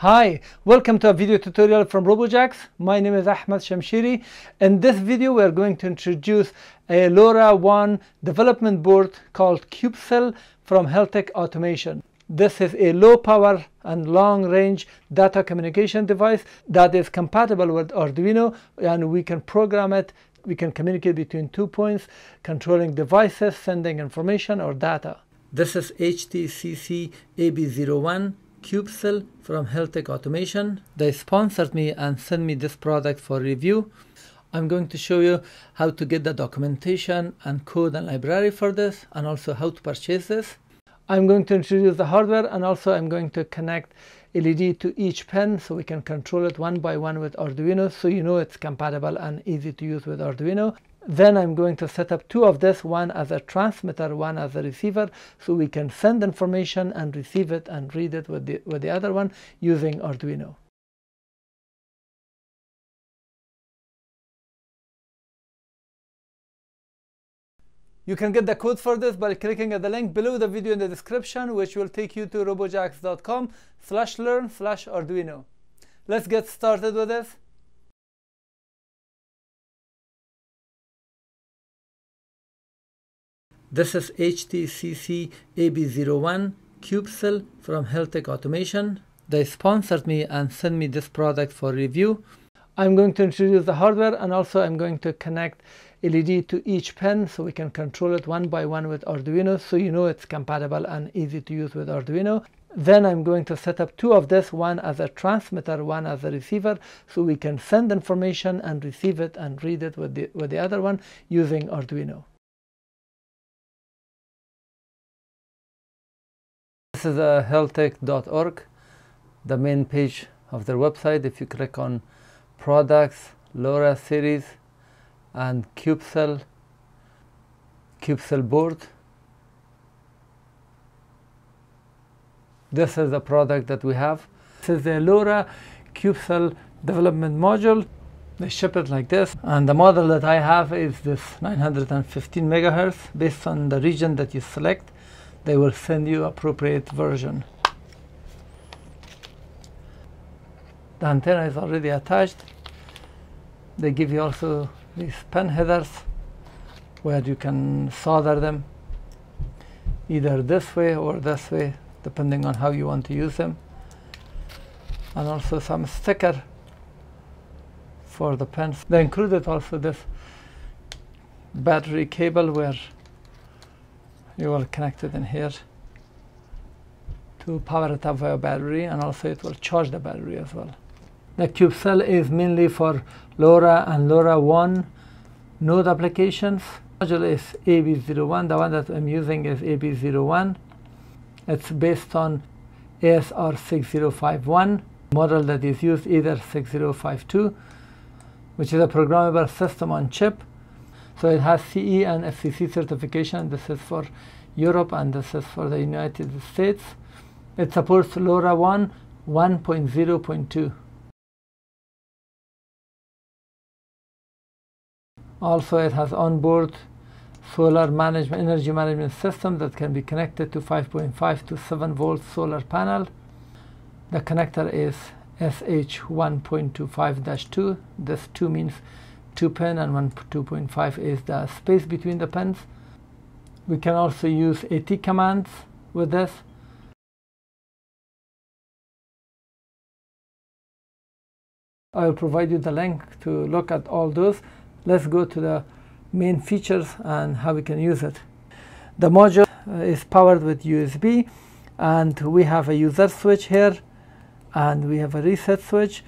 Hi, welcome to a video tutorial from RoboJax. My name is Ahmad Shamshiri. In this video, we are going to introduce a LoRaWAN development board called CubeCell from Heltec Automation. This is a low power and long range data communication device that is compatible with Arduino and we can program it. We can communicate between two points, controlling devices, sending information or data. This is HTCC AB01 CubeCell from Heltec Automation. They sponsored me and sent me this product for review. I'm going to show you how to get the documentation and code and library for this and also how to purchase this. I'm going to introduce the hardware and also I'm going to connect LED to each pen so we can control it one by one with Arduino so you know it's compatible and easy to use with Arduino. Then I'm going to set up two of this, one as a transmitter, one as a receiver, so we can send information and receive it and read it with the, with the other one using Arduino. You can get the code for this by clicking at the link below the video in the description, which will take you to robojax.com slash learn slash Arduino. Let's get started with this. This is HTCC AB01 CubeCell from Heltec Automation. They sponsored me and sent me this product for review. I'm going to introduce the hardware and also I'm going to connect LED to each pin so we can control it one by one with Arduino so you know it's compatible and easy to use with Arduino. Then I'm going to set up two of this, one as a transmitter, one as a receiver, so we can send information and receive it and read it with the, with the other one using Arduino. This is uh, heltec.org, the main page of their website. If you click on products, LoRa series, and CubeCell, CubeCell board, this is the product that we have. This is the LoRa CubeCell development module. They ship it like this. And the model that I have is this 915 megahertz based on the region that you select they will send you appropriate version. The antenna is already attached. They give you also these pen headers where you can solder them either this way or this way depending on how you want to use them and also some sticker for the pens. They included also this battery cable where you will connect it in here to power it up via battery and also it will charge the battery as well. The CubeCell is mainly for LoRa and LoRaWAN node applications. Module is AB01, the one that I'm using is AB01. It's based on ASR 6051 model that is used either 6052 which is a programmable system on chip so it has CE and FCC certification. This is for Europe and this is for the United States. It supports LoRaWAN 1.0.2. Also, it has onboard solar management, energy management system that can be connected to 5.5 to 7 volt solar panel. The connector is SH1.25-2. This 2 means 2 pin and one 2.5 is the space between the pins. We can also use AT commands with this. I will provide you the link to look at all those. Let's go to the main features and how we can use it. The module uh, is powered with USB and we have a user switch here and we have a reset switch.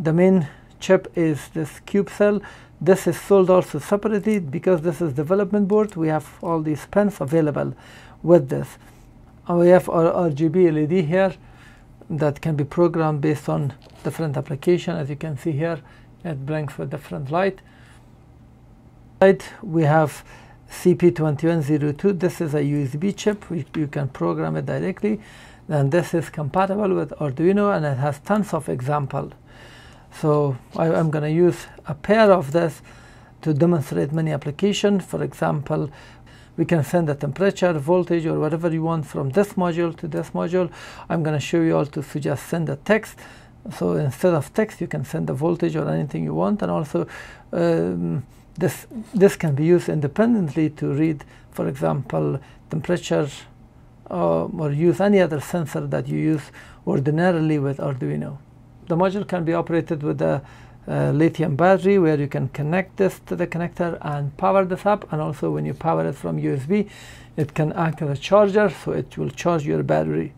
The main chip is this CubeCell this is sold also separately because this is development board. We have all these pens available with this. And we have our RGB LED here that can be programmed based on different application. As you can see here, it blinks with different light. We have CP2102. This is a USB chip. which you can program it directly. And this is compatible with Arduino and it has tons of example. So I, am going to use a pair of this to demonstrate many applications. For example, we can send the temperature, voltage, or whatever you want from this module to this module. I'm going to show you all to, just send a text. So instead of text, you can send the voltage or anything you want, and also um, this this can be used independently to read, for example, temperature, uh, or use any other sensor that you use ordinarily with Arduino. The module can be operated with a uh, lithium battery where you can connect this to the connector and power this up and also when you power it from USB it can act as a charger so it will charge your battery.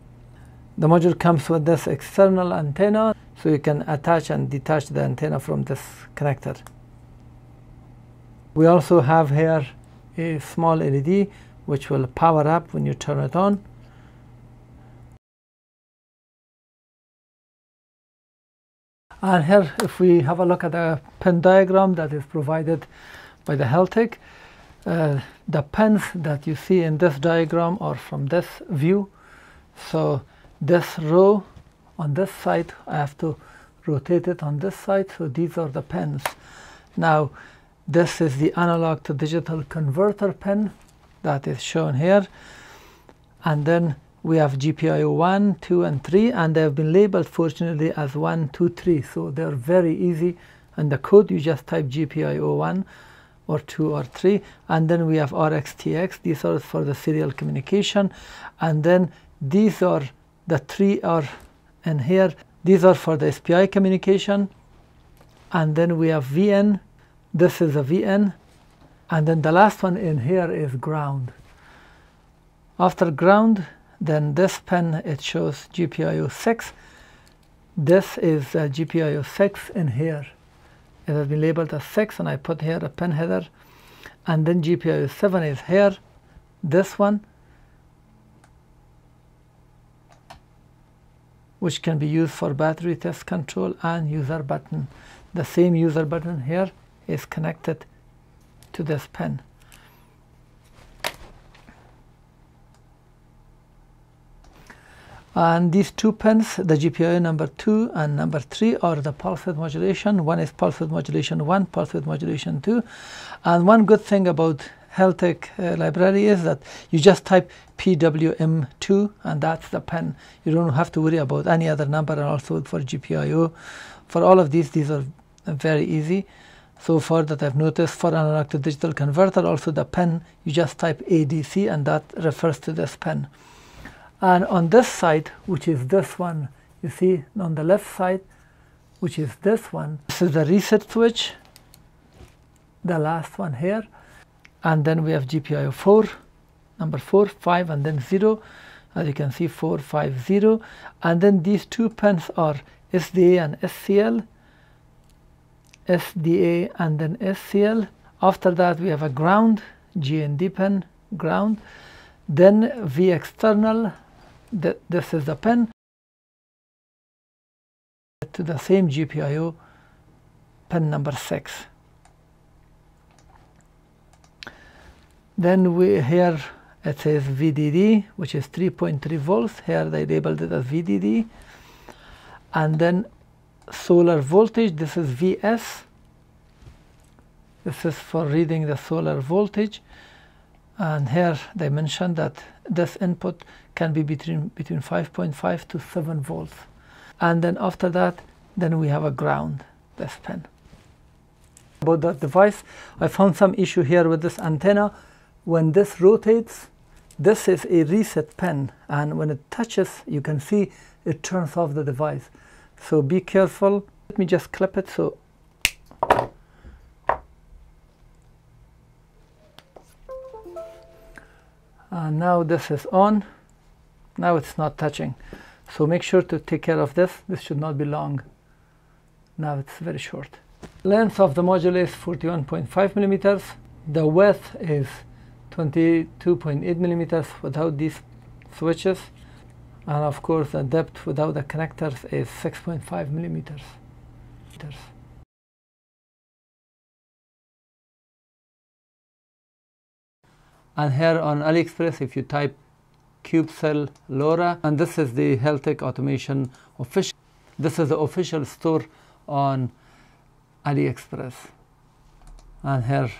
The module comes with this external antenna so you can attach and detach the antenna from this connector. We also have here a small LED which will power up when you turn it on And here, if we have a look at the pin diagram that is provided by the Heltec, uh, the pins that you see in this diagram are from this view. So this row on this side, I have to rotate it on this side. So these are the pins. Now, this is the analog to digital converter pin that is shown here. And then we have GPIO 1, 2, and 3, and they have been labeled fortunately as 1, 2, 3. So they're very easy. And the code, you just type GPIO 1 or 2 or 3. And then we have RxTX. These are for the serial communication. And then these are the three are in here. These are for the SPI communication. And then we have VN. This is a VN. And then the last one in here is ground. After ground, then this pen, it shows GPIO 6. This is uh, GPIO 6 in here. It has been labeled as 6 and I put here a pen header. And then GPIO 7 is here, this one, which can be used for battery test control and user button. The same user button here is connected to this pen. And these two pins, the GPIO number 2 and number 3 are the pulse width modulation. One is pulse width modulation 1, pulse width modulation 2. And one good thing about Heltec uh, library is that you just type PWM2 and that's the pen. You don't have to worry about any other number and also for GPIO. For all of these, these are very easy. So far that I've noticed for analog to digital converter, also the pen, you just type ADC and that refers to this pen. And on this side, which is this one, you see on the left side, which is this one, this is the reset switch, the last one here. And then we have GPIO 4, number 4, 5, and then 0. As you can see, 4, 5, 0. And then these two pins are SDA and SCL, SDA and then SCL. After that, we have a ground, GND pin, ground. Then V external, th this is the pen to the same GPIO pin number 6. Then we here it says VDD which is 3.3 volts. Here they labeled it as VDD and then solar voltage this is VS this is for reading the solar voltage and here they mentioned that this input can be between between 5.5 to 7 volts. And then after that then we have a ground this pen. About that device I found some issue here with this antenna. When this rotates this is a reset pen. And when it touches you can see it turns off the device. So be careful. Let me just clip it so now this is on. Now it's not touching. So make sure to take care of this. This should not be long. Now it's very short. Length of the module is 41.5 millimeters. The width is 22.8 millimeters without these switches. And of course the depth without the connectors is 6.5 millimeters and here on AliExpress if you type CubeCell LoRa and this is the Heltec Automation official this is the official store on AliExpress. And here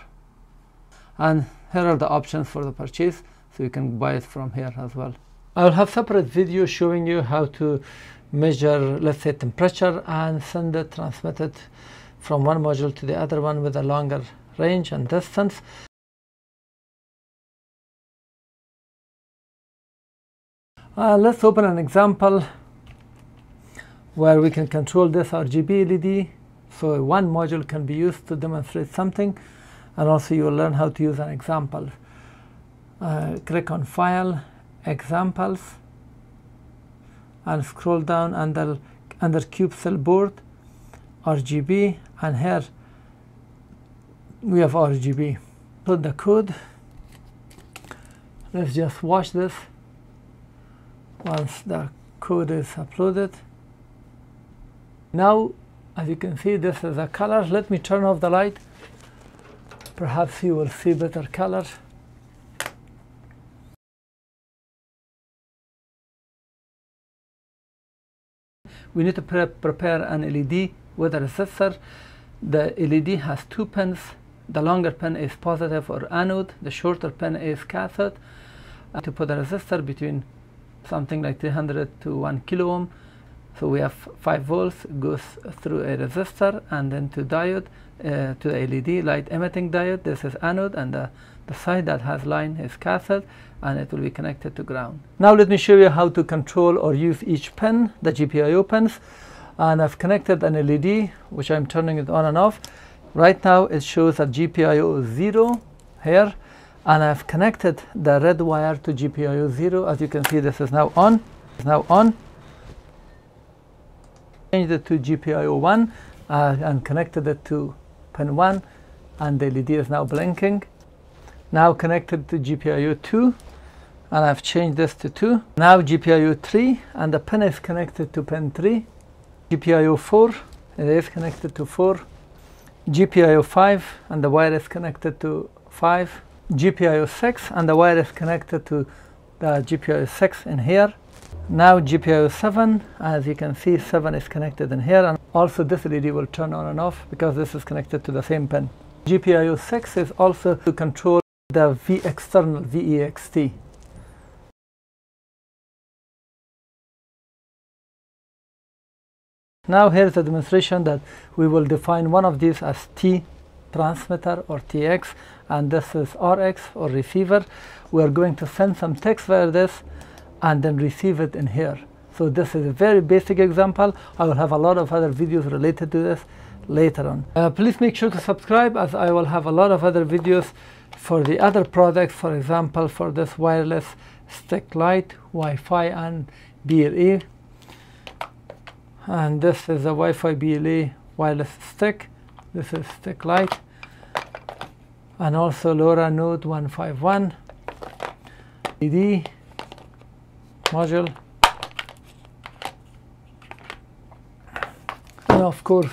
and here are the options for the purchase so you can buy it from here as well. I'll have separate video showing you how to measure let's say temperature and send it transmit it from one module to the other one with a longer range and distance uh, let's open an example where we can control this RGB LED so one module can be used to demonstrate something and also you will learn how to use an example. Uh, click on File, Examples and scroll down under, under cube cell Board, RGB and here we have RGB. Put the code. Let's just watch this once the code is uploaded. Now as you can see this is the colors. Let me turn off the light perhaps you will see better colors. We need to pre prepare an LED with a resistor. The LED has two pins. The longer pin is positive or anode. The shorter pin is cathode. To put a resistor between something like 300 to 1 kilo ohm. So we have 5 volts goes through a resistor and then to diode uh, to the LED light emitting diode. This is anode and the, the side that has line is cathode and it will be connected to ground. Now let me show you how to control or use each pin, the GPIO pins. And I've connected an LED which I'm turning it on and off. Right now it shows a GPIO 0 here and I've connected the red wire to GPIO 0. As you can see this is now on. It's now on. Changed it to GPIO 1 uh, and connected it to pin 1 and the LED is now blinking. Now connected to GPIO 2 and I've changed this to 2. Now GPIO 3 and the pin is connected to pin 3. GPIO 4 it is connected to 4. GPIO 5 and the wire is connected to 5. GPIO 6 and the wire is connected to the GPIO 6 in here. Now GPIO 7, as you can see 7 is connected in here and also this LED will turn on and off because this is connected to the same pin. GPIO 6 is also to control the V external VEXT. Now here's a demonstration that we will define one of these as T transmitter or TX and this is RX or receiver. We are going to send some text via this and then receive it in here. So this is a very basic example. I will have a lot of other videos related to this later on. Uh, please make sure to subscribe as I will have a lot of other videos for the other products. For example, for this wireless stick light, Wi-Fi and BLE. And this is a Wi-Fi BLE wireless stick. This is stick light. And also LoRa Node 151. LED module. And of course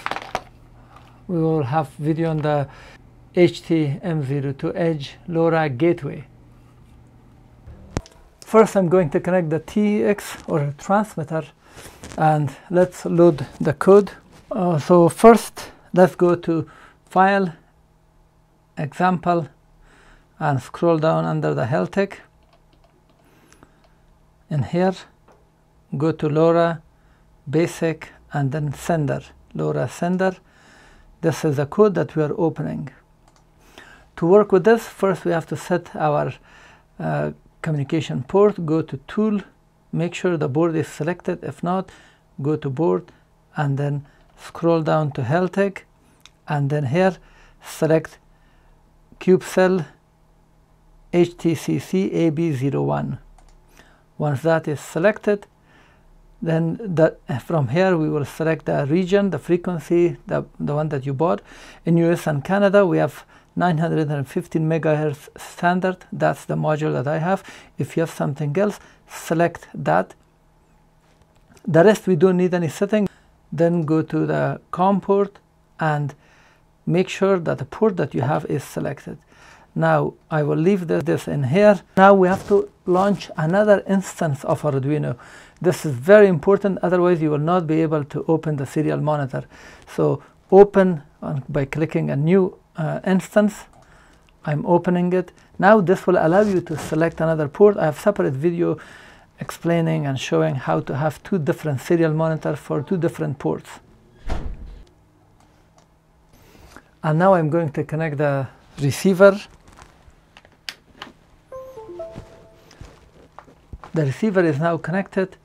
we will have video on the HTM02 Edge LoRa gateway. First I'm going to connect the TX or transmitter and let's load the code. Uh, so first let's go to file example and scroll down under the Heltec in here go to LoRa basic and then sender. LoRa sender. This is the code that we are opening. To work with this first we have to set our uh, communication port go to tool make sure the board is selected. If not go to board and then scroll down to Heltec and then here select CubeCell HTCC AB01 once that is selected, then from here we will select the region, the frequency, the, the one that you bought. In US and Canada, we have 915 megahertz standard. That's the module that I have. If you have something else, select that. The rest we don't need any setting. Then go to the COM port and make sure that the port that you have is selected. Now I will leave this in here. Now we have to launch another instance of Arduino. This is very important otherwise you will not be able to open the serial monitor. So open by clicking a new uh, instance I'm opening it. Now this will allow you to select another port. I have separate video explaining and showing how to have two different serial monitors for two different ports. And now I'm going to connect the receiver. The receiver is now connected.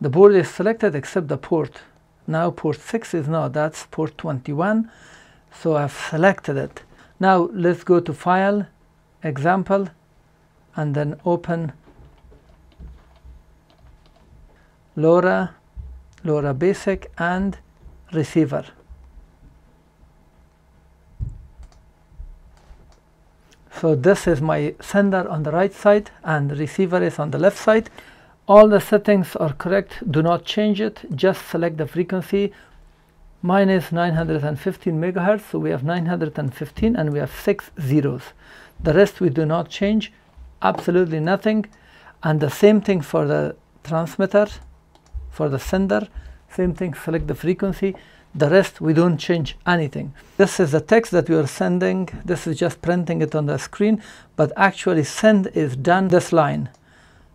The board is selected except the port. Now port 6 is not, that's port 21. So I've selected it. Now let's go to File, Example, and then open LoRa, LoRa Basic, and Receiver. So this is my sender on the right side and receiver is on the left side. All the settings are correct. Do not change it. Just select the frequency. Mine is 915 megahertz. So we have 915 and we have six zeros. The rest we do not change. Absolutely nothing. And the same thing for the transmitter, for the sender. Same thing, select the frequency. The rest, we don't change anything. This is the text that we are sending. This is just printing it on the screen, but actually send is done this line.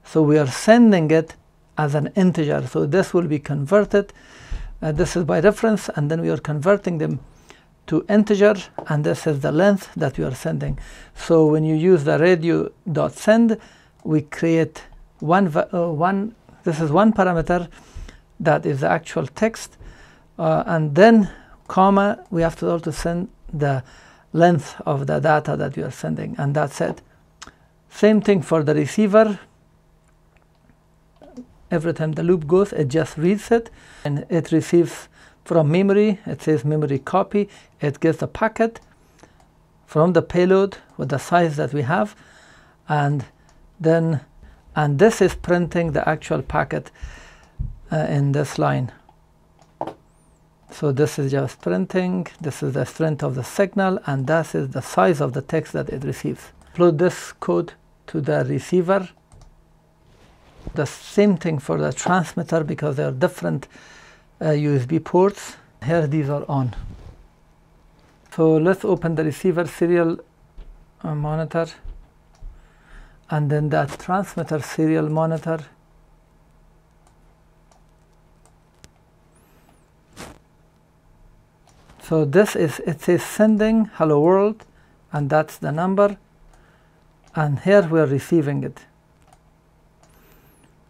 So we are sending it as an integer. So this will be converted. Uh, this is by reference, and then we are converting them to integer, and this is the length that we are sending. So when you use the radio dot send, we create one, uh, one, this is one parameter that is the actual text, uh, and then comma we have to also send the length of the data that you are sending. And that's it. Same thing for the receiver. Every time the loop goes it just reads it. And it receives from memory. It says memory copy. It gets the packet from the payload with the size that we have. And then and this is printing the actual packet uh, in this line so this is just printing, this is the strength of the signal, and that is the size of the text that it receives. Upload this code to the receiver. The same thing for the transmitter because there are different uh, USB ports. Here these are on. So let's open the receiver serial uh, monitor and then that transmitter serial monitor So this is, it says sending hello world and that's the number and here we are receiving it.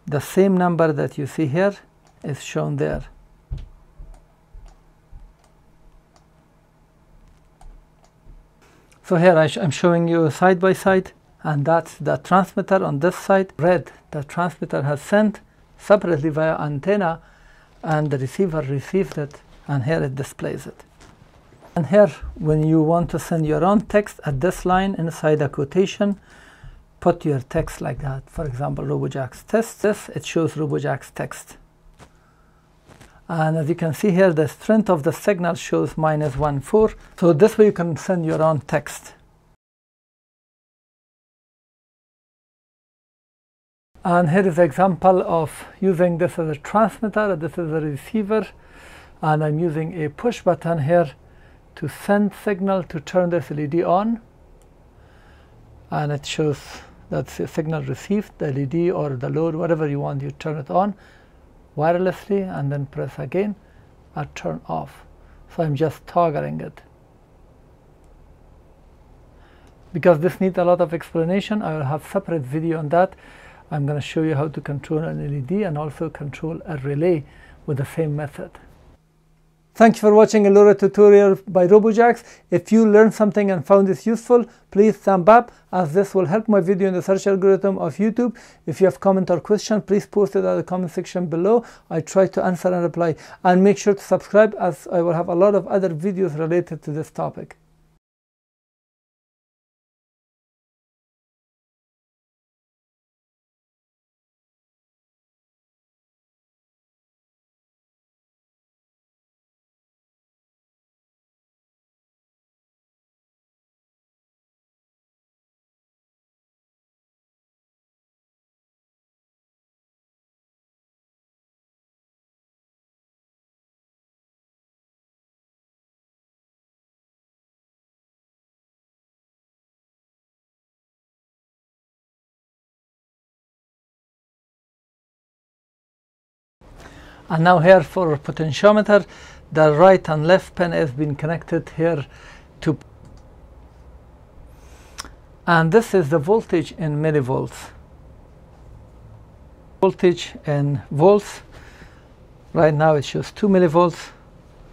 The same number that you see here is shown there. So here I am showing you side by side and that's the transmitter on this side. Red, the transmitter has sent separately via antenna and the receiver received it and here it displays it. And here, when you want to send your own text at this line inside a quotation, put your text like that. For example, Robojax test this, it shows Robojax text. And as you can see here, the strength of the signal shows minus 1, 4. So this way you can send your own text. And here is an example of using this as a transmitter, this is a receiver, and I'm using a push button here to send signal to turn this LED on. And it shows that signal received the LED or the load whatever you want you turn it on wirelessly and then press again or turn off. So I'm just toggling it. Because this needs a lot of explanation I will have separate video on that. I'm going to show you how to control an LED and also control a relay with the same method Thank you for watching a LoRa tutorial by RoboJax. If you learned something and found this useful, please thumb up as this will help my video in the search algorithm of YouTube. If you have comment or question, please post it in the comment section below. I try to answer and reply. And make sure to subscribe as I will have a lot of other videos related to this topic. And now here for potentiometer. The right and left pin has been connected here to and this is the voltage in millivolts. Voltage in volts. Right now it shows 2 millivolts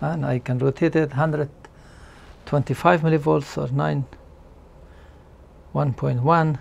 and I can rotate it 125 millivolts or 9 1.1